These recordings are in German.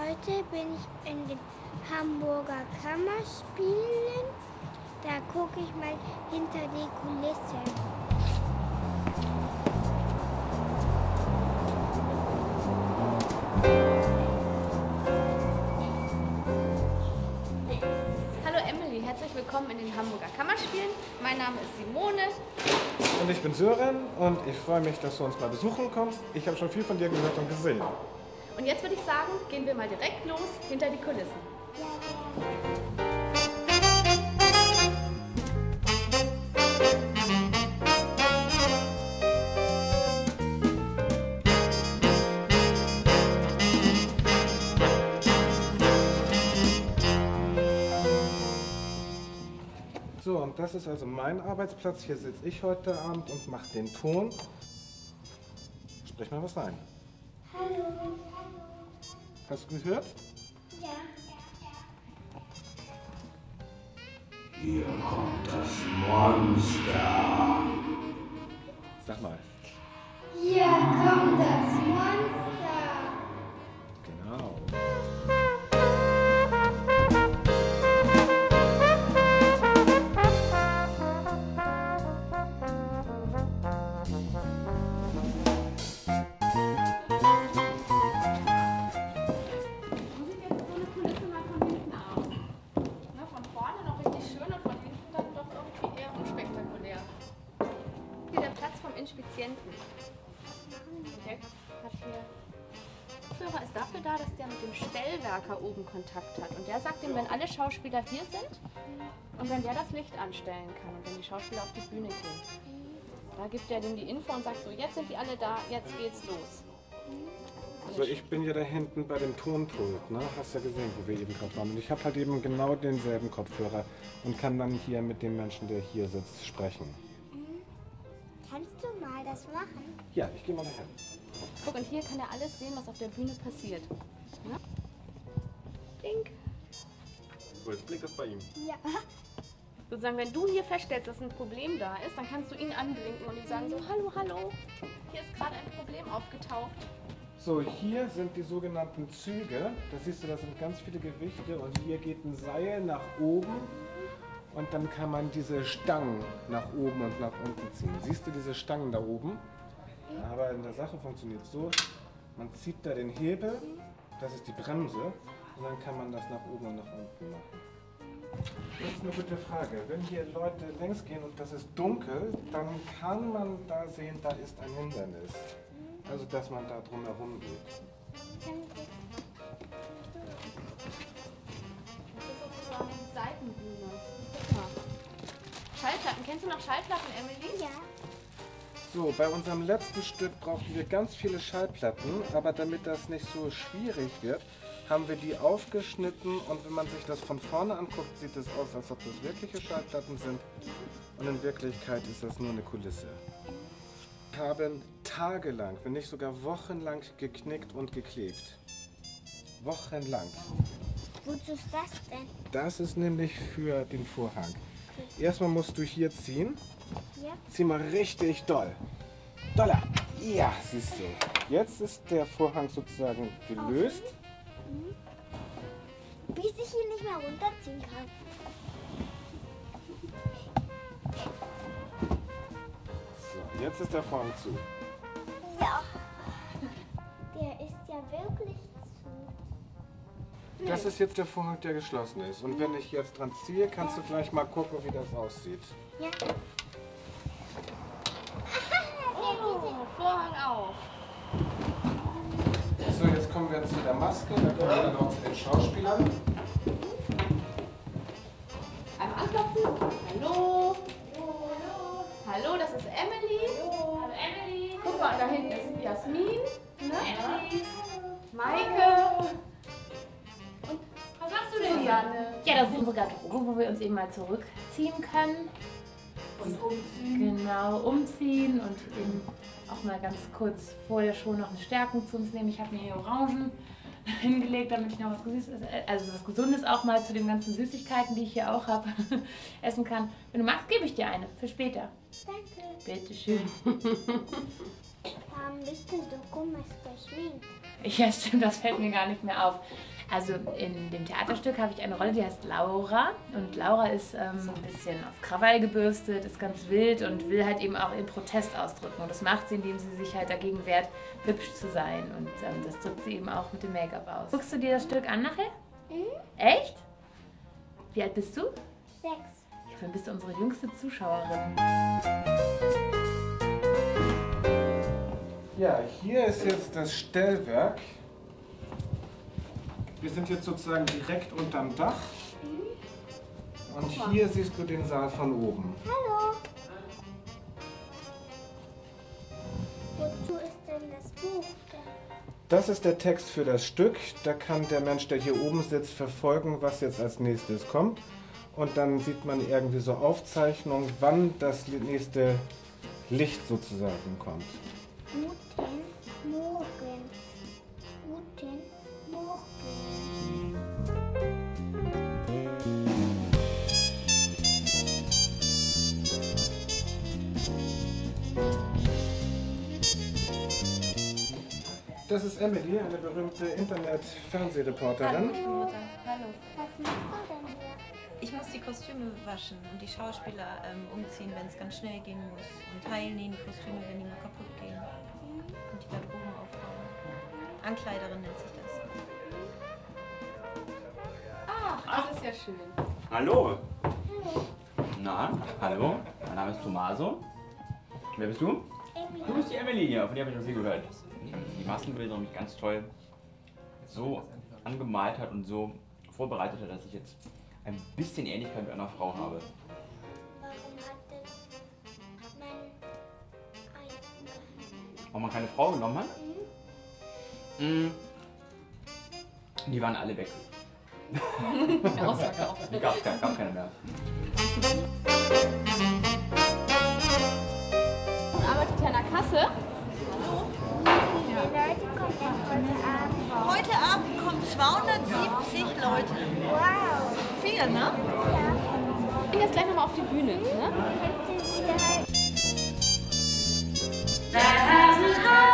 Heute bin ich in den Hamburger Kammerspielen. Da gucke ich mal hinter die Kulissen. Hallo Emily, herzlich willkommen in den Hamburger Kammerspielen. Mein Name ist Simone. Und ich bin Sören und ich freue mich, dass du uns mal besuchen kommst. Ich habe schon viel von dir gehört und gesehen. Und jetzt würde ich sagen, gehen wir mal direkt los hinter die Kulissen. So, und das ist also mein Arbeitsplatz. Hier sitze ich heute Abend und mache den Ton. Sprich mal was rein. Hallo. Hast du gehört? Ja. Hier kommt das Monster. Sag mal. Hier Stellwerker oben Kontakt hat. Und der sagt ihm, wenn alle Schauspieler hier sind und wenn der das Licht anstellen kann und wenn die Schauspieler auf die Bühne gehen. Da gibt er dem die Info und sagt so, jetzt sind die alle da, jetzt geht's los. Also ich bin ja da hinten bei dem Tonpult, ne? Hast ja gesehen, wo wir eben gerade waren. Und ich habe halt eben genau denselben Kopfhörer und kann dann hier mit dem Menschen, der hier sitzt, sprechen. Kannst du mal das machen? Ja, ich gehe mal dahin. Guck, und hier kann er alles sehen, was auf der Bühne passiert. Ne? Ding. So, jetzt blinkt das bei ihm. Ja. Sozusagen, wenn du hier feststellst, dass ein Problem da ist, dann kannst du ihn anblinken und ihm sagen so, hallo, hallo, hier ist gerade ein Problem aufgetaucht. So, hier sind die sogenannten Züge. Da siehst du, das sind ganz viele Gewichte und hier geht ein Seil nach oben und dann kann man diese Stangen nach oben und nach unten ziehen. Siehst du diese Stangen da oben? Aber in der Sache funktioniert es so, man zieht da den Hebel, das ist die Bremse und dann kann man das nach oben und nach unten machen. Das ist eine gute Frage. Wenn hier Leute längs gehen und das ist dunkel, dann kann man da sehen, da ist ein Hindernis. Also, dass man da drum herum geht. Seitenbühne. Schallplatten, kennst du noch Schallplatten, Emily? Ja. So, bei unserem letzten Stück brauchten wir ganz viele Schallplatten, aber damit das nicht so schwierig wird, haben wir die aufgeschnitten und wenn man sich das von vorne anguckt, sieht es aus, als ob das wirkliche Schallplatten sind und in Wirklichkeit ist das nur eine Kulisse. Wir haben tagelang, wenn nicht sogar wochenlang geknickt und geklebt. Wochenlang. Wozu ist das denn? Das ist nämlich für den Vorhang. Erstmal musst du hier ziehen. Ja. Zieh mal richtig doll. Doller. Ja, siehst du. Jetzt ist der Vorhang sozusagen gelöst. Bis ich ihn nicht mehr runterziehen kann. So, jetzt ist der Vorhang zu. Ja. Der ist ja wirklich zu. Das ist jetzt der Vorhang, der geschlossen ist. Und wenn ich jetzt dran ziehe, kannst du gleich mal gucken, wie das aussieht. Ja. Oh, Vorhang auf. Kommen wir zu der Maske. Da kommen wir dann auch zu den Schauspielern. Einmal anklopfen. Hallo. Hallo, das ist Emily. Hallo, Emily. Guck mal, da hinten ist Jasmin. Ne? Emily. Maike. Und was machst du denn, Susanne? Ja, das ist unsere Garderobe, wo wir uns eben mal zurückziehen können. Und umziehen. Genau, umziehen und eben auch mal ganz kurz vorher schon noch eine Stärkung zu uns nehmen. Ich habe mir hier Orangen hingelegt, damit ich noch was Süßes, also was Gesundes auch mal zu den ganzen Süßigkeiten, die ich hier auch habe, essen kann. Wenn du magst, gebe ich dir eine für später. Danke. Bitte schön. Um, bist du so komisch geschminkt? Ja, stimmt, das fällt mir gar nicht mehr auf. Also in dem Theaterstück habe ich eine Rolle, die heißt Laura. Und Laura ist ähm, so ein bisschen auf Krawall gebürstet, ist ganz wild und will halt eben auch ihren Protest ausdrücken. Und das macht sie, indem sie sich halt dagegen wehrt, hübsch zu sein. Und ähm, das drückt sie eben auch mit dem Make-up aus. Guckst du dir das Stück an nachher? Mhm. Echt? Wie alt bist du? Sechs. Ja, dann bist du unsere jüngste Zuschauerin. Ja, hier ist jetzt das Stellwerk. Wir sind jetzt sozusagen direkt unterm Dach. Und hier siehst du den Saal von oben. Hallo. Wozu ist denn das Buch da? Das ist der Text für das Stück. Da kann der Mensch, der hier oben sitzt, verfolgen, was jetzt als nächstes kommt. Und dann sieht man irgendwie so Aufzeichnungen, wann das nächste Licht sozusagen kommt. Das ist Emily, eine berühmte Internet-Fernsehreporterin. Mutter, hallo. Was machst du denn hier? Ich muss die Kostüme waschen und die Schauspieler ähm, umziehen, wenn es ganz schnell gehen muss. Und teilnehmen die Kostüme, wenn die mal kaputt gehen. Und die Garderoben aufbauen. Ankleiderin nennt sich das. Ach, das ist ja schön. Hallo. Na, hallo. Mein Name ist Tommaso. Wer bist du? Du bist die Emily hier, von der habe ich schon viel gehört. Die Maskenbilder mich ganz toll so angemalt hat und so vorbereitet hat, dass ich jetzt ein bisschen Ähnlichkeit mit einer Frau habe. Warum man keine Frau genommen hat? Mm. Die waren alle weg. Ausverkauft. Die gab es gab keine mehr. Arbeitet hier an der Kasse. Leute kommen heute Abend? Heute Abend kommen 270 Leute. Wow. Viel, ne? Ich bin jetzt gleich nochmal auf die Bühne. Ne? Kannst du wieder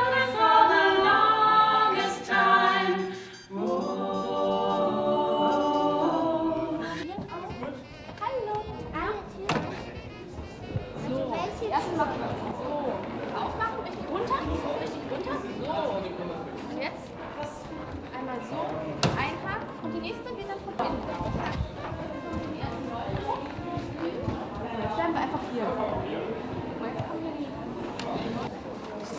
bleiben wir einfach hier.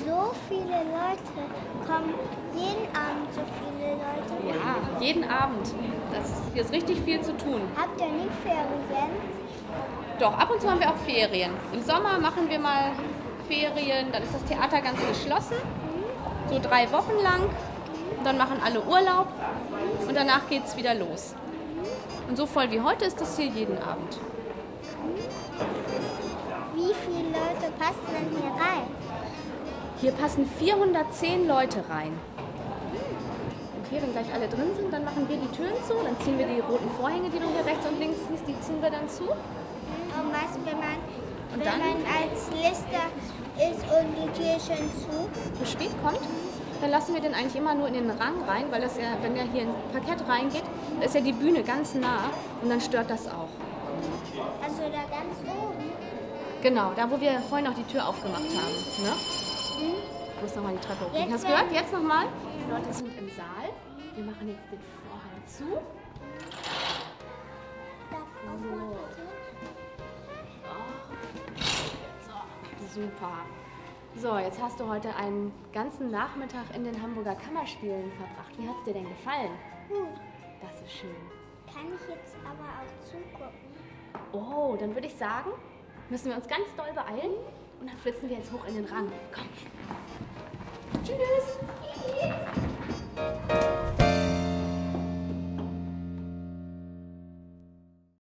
So viele Leute kommen jeden Abend so viele Leute. Ja, jeden Abend. Das ist, hier ist richtig viel zu tun. Habt ihr nicht Ferien? Doch, ab und zu haben wir auch Ferien. Im Sommer machen wir mal Ferien, dann ist das Theater ganz geschlossen, so drei Wochen lang. Und dann machen alle Urlaub und danach geht es wieder los. Und so voll wie heute ist das hier jeden Abend. Wie viele Leute passen denn hier rein? Hier passen 410 Leute rein. Okay, wenn gleich alle drin sind, dann machen wir die Türen zu, dann ziehen wir die roten Vorhänge, die du hier rechts und links siehst, die ziehen wir dann zu. Und was, wenn man, Und wenn dann? man als Lister ist und die Tür schon zu? Zu spät kommt, dann lassen wir den eigentlich immer nur in den Rang rein, weil das ja, wenn der hier ins Parkett reingeht, da ist ja die Bühne ganz nah und dann stört das auch. Also da ganz oben. Genau, da wo wir vorhin noch die Tür aufgemacht haben. Ne? Ich muss nochmal die Treppe hochgehen. Jetzt Hast du gehört? Jetzt nochmal. Die Leute sind im Saal. Wir machen jetzt den Vorhang zu. Da oben. Super. So, jetzt hast du heute einen ganzen Nachmittag in den Hamburger Kammerspielen verbracht. Wie hat es dir denn gefallen? Gut. Das ist schön. Kann ich jetzt aber auch zugucken? Oh, dann würde ich sagen, müssen wir uns ganz doll beeilen und dann flitzen wir jetzt hoch in den Rang. Komm. Tschüss.